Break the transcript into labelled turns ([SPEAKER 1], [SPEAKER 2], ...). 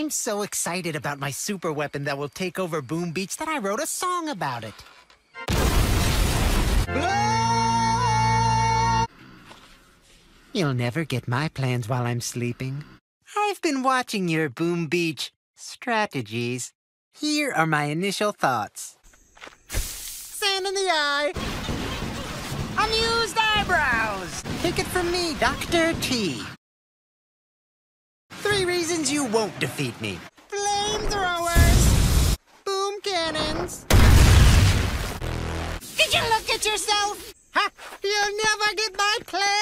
[SPEAKER 1] I'm so excited about my super weapon that will take over Boom Beach that I wrote a song about it. You'll never get my plans while I'm sleeping. I've been watching your Boom Beach strategies. Here are my initial thoughts. Sand in the eye. Amused eyebrows. Take it from me, Dr. T. You won't defeat me. Flamethrowers. Boom cannons. You look at yourself? Ha! You'll never get my plans.